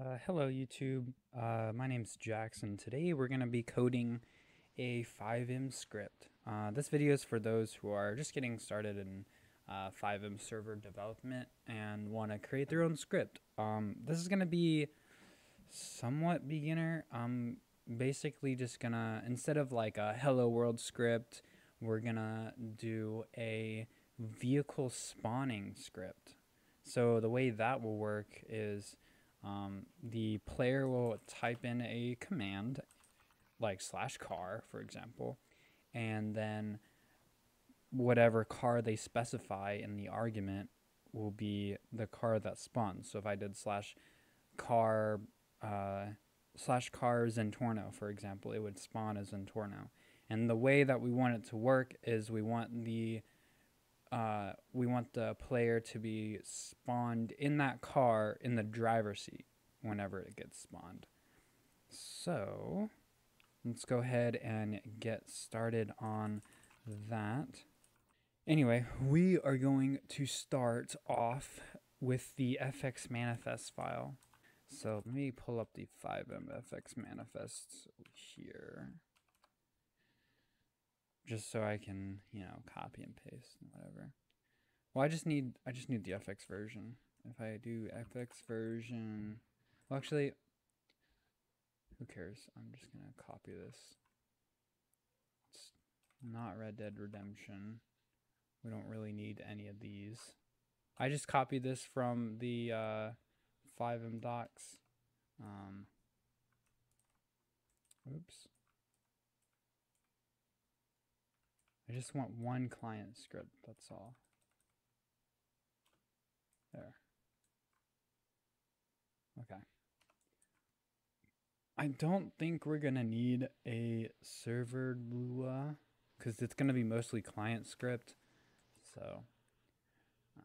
Uh, hello YouTube, uh, my name's Jackson. Today we're going to be coding a FiveM script. Uh, this video is for those who are just getting started in uh, FiveM server development and want to create their own script. Um, this is going to be somewhat beginner. I'm basically just going to, instead of like a hello world script, we're going to do a vehicle spawning script. So the way that will work is um, the player will type in a command like slash car, for example, and then whatever car they specify in the argument will be the car that spawns. So if I did slash car uh, slash car Zentorno, for example, it would spawn as Zentorno. And the way that we want it to work is we want the uh, we want the player to be spawned in that car in the driver's seat whenever it gets spawned. So let's go ahead and get started on that. Anyway, we are going to start off with the fx manifest file. So let me pull up the FiveM fx manifest here just so I can, you know, copy and paste and whatever. Well, I just need I just need the FX version. If I do FX version, well, actually, who cares? I'm just gonna copy this. It's not Red Dead Redemption. We don't really need any of these. I just copied this from the uh, FiveM docs. Um, oops. I just want one client script, that's all. There. Okay. I don't think we're going to need a server Lua because it's going to be mostly client script. So, uh,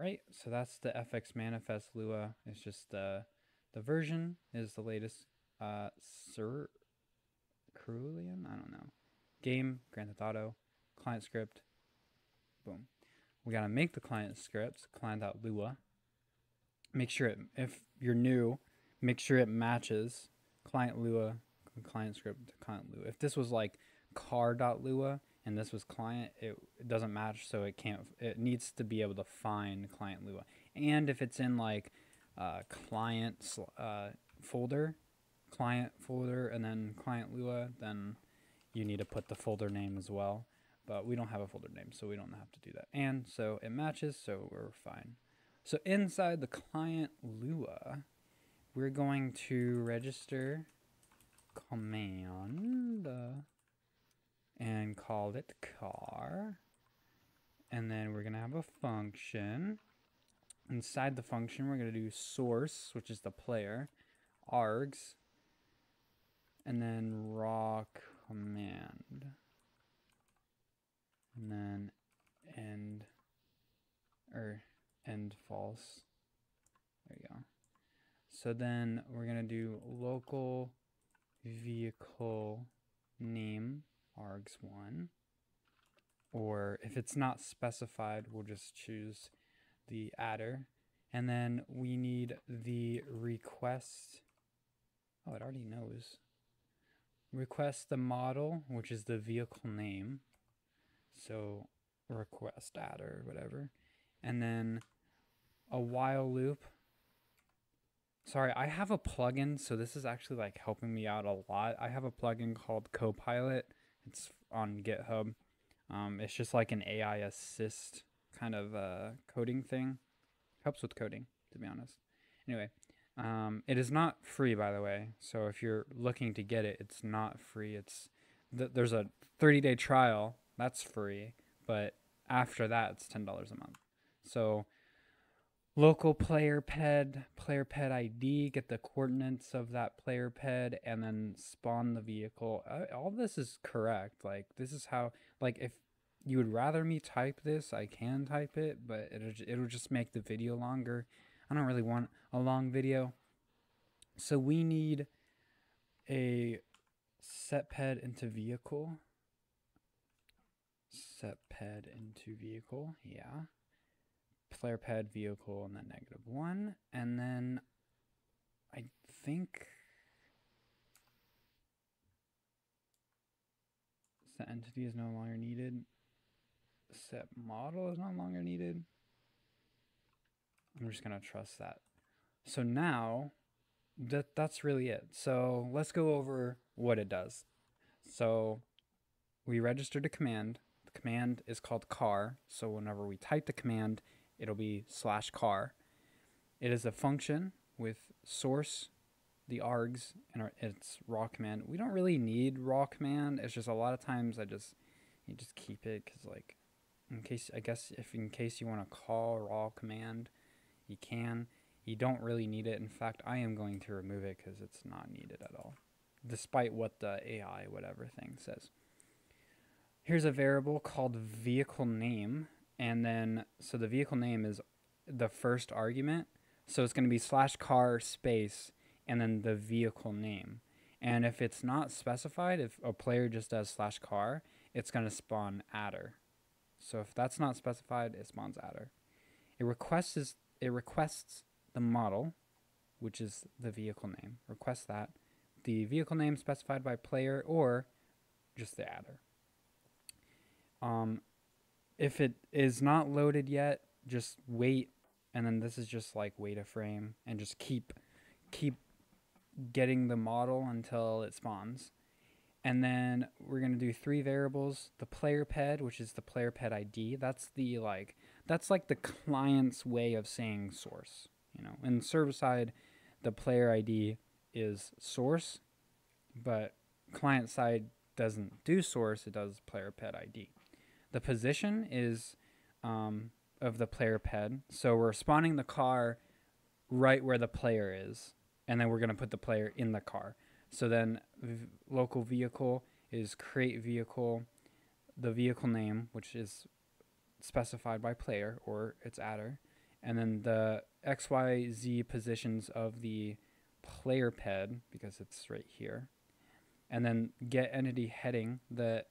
right. So that's the FX manifest Lua. It's just the, the version is the latest. Uh, Sir Cerulean? I don't know game, Grand Theft Auto, client script, boom. We gotta make the client script, client.lua. Make sure it, if you're new, make sure it matches client Lua, client script, to client Lua. If this was like car.lua and this was client, it, it doesn't match, so it can't, it needs to be able to find client Lua. And if it's in like uh, client uh, folder, client folder, and then client Lua, then you need to put the folder name as well. But we don't have a folder name, so we don't have to do that. And so it matches, so we're fine. So inside the client Lua, we're going to register command and call it car. And then we're going to have a function. Inside the function, we're going to do source, which is the player, args, and then raw command. And then end or end false. There you go. So then we're going to do local vehicle name args1 or if it's not specified we'll just choose the adder and then we need the request oh it already knows request the model, which is the vehicle name. So request adder whatever. And then a while loop. Sorry, I have a plugin, so this is actually like helping me out a lot. I have a plugin called Copilot. It's on GitHub. Um, it's just like an AI assist kind of uh, coding thing. Helps with coding, to be honest. Anyway, um, it is not free, by the way. So if you're looking to get it, it's not free. It's th- there's a 30 day trial that's free, but after that, it's ten dollars a month. So local player ped, player ped ID, get the coordinates of that player ped, and then spawn the vehicle. All this is correct. Like this is how. Like if you would rather me type this, I can type it, but it'll it'll just make the video longer I don't really want a long video. So we need a set ped into vehicle. Set ped into vehicle, yeah. Player ped vehicle and then negative one. And then I think set entity is no longer needed. Set model is no longer needed. I'm just gonna trust that. So now that that's really it. So let's go over what it does. So we registered a command. The command is called car. So whenever we type the command, it'll be slash car. It is a function with source, the args, and its raw command. We don't really need raw command. It's just a lot of times I just you just keep it because like in case I guess if in case you want to call raw command, you can. You don't really need it. In fact, I am going to remove it because it's not needed at all, despite what the AI whatever thing says. Here's a variable called vehicle name, and then so the vehicle name is the first argument. So it's going to be slash car space and then the vehicle name. And if it's not specified, if a player just does slash car, it's going to spawn adder. So if that's not specified, it spawns adder. It requests it requests the model, which is the vehicle name. Request that. The vehicle name specified by player or just the adder. Um, if it is not loaded yet, just wait, and then this is just like wait a frame and just keep keep getting the model until it spawns. And then we're gonna do three variables: the player ped, which is the player ped ID. That's the like that's like the client's way of saying source. You know, in server side, the player ID is source, but client side doesn't do source, it does player ped ID. The position is um, of the player ped. So we're spawning the car right where the player is, and then we're going to put the player in the car. So then local vehicle is create vehicle, the vehicle name, which is specified by player or its adder, and then the XYZ positions of the player ped because it's right here. And then get entity heading, the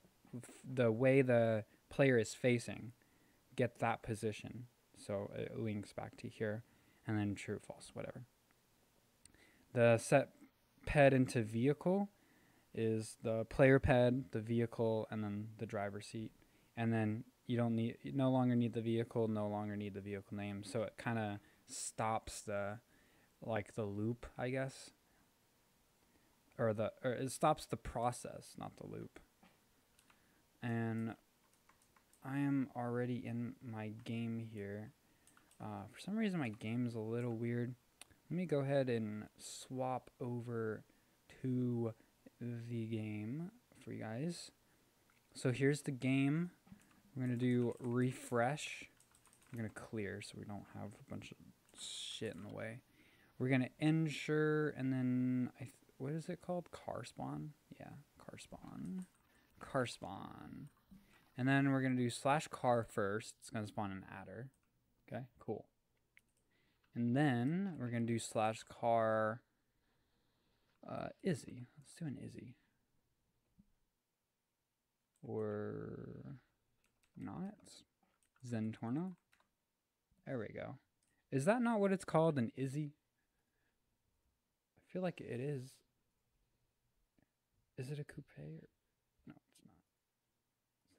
the way the player is facing, get that position. So it links back to here and then true false whatever. The set ped into vehicle is the player ped, the vehicle and then the driver seat. And then you don't need you no longer need the vehicle, no longer need the vehicle name. So it kind of stops the like the loop, I guess. Or the or it stops the process, not the loop. And I am already in my game here. Uh, for some reason my game is a little weird. Let me go ahead and swap over to the game for you guys. So here's the game. We're going to do refresh. We're going to clear so we don't have a bunch of shit in the way. We're going to ensure and then, I th- what is it called? Car spawn? Yeah, car spawn. Car spawn. And then we're going to do slash car first. It's going to spawn an adder. Okay, cool. And then we're going to do slash car uh, Issi. Let's do an Issi. Or not. Zentorno. There we go. Is that not what it's called, an Issi? I feel like it is. Is it a coupe or no? It's not.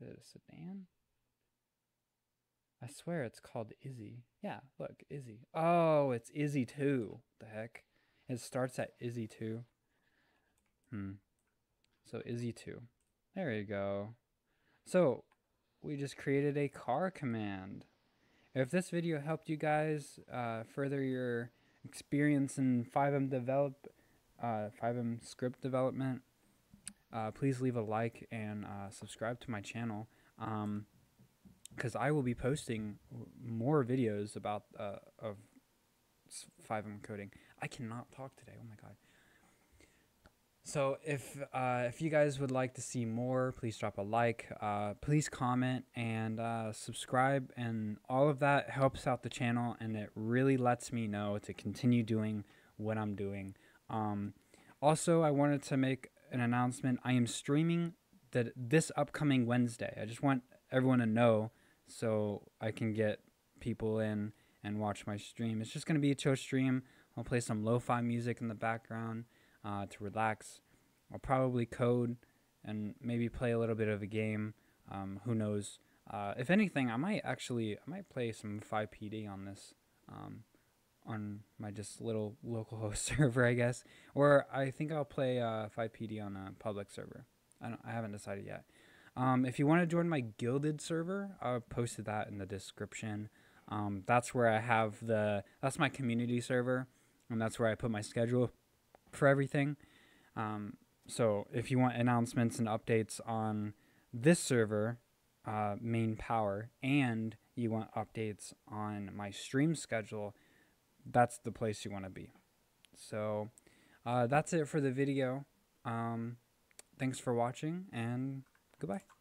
Is it a sedan? I swear it's called Issi. Yeah, look, Issi. Oh, it's Issi 2. The heck? It starts at Issi 2. Hmm. So Issi 2. There you go. So, we just created a car command. If this video helped you guys uh, further your experience in FiveM develop, uh, FiveM script development, uh, please leave a like and uh, subscribe to my channel. Um, because I will be posting more videos about uh, of FiveM coding. I cannot talk today. Oh my god. So if uh, if you guys would like to see more, please drop a like. Uh, please comment and uh, subscribe, and all of that helps out the channel, and it really lets me know to continue doing what I'm doing. Um, also, I wanted to make an announcement. I am streaming that this upcoming Wednesday. I just want everyone to know so I can get people in and watch my stream. It's just going to be a chill stream. I'll play some lo fi music in the background uh, to relax. I'll probably code and maybe play a little bit of a game. Um, who knows? Uh, if anything, I might actually I might play some FivePD on this, um, on my just little local host server, I guess. Or I think I'll play uh, FivePD on a public server. I don't I haven't decided yet. Um, if you want to join my Guilded server, I posted that in the description. Um, that's where I have the that's my community server, and that's where I put my schedule for everything. Um, so if you want announcements and updates on this server, uh, main power, and you want updates on my stream schedule, that's the place you want to be. So uh, that's it for the video. Um, thanks for watching, and goodbye.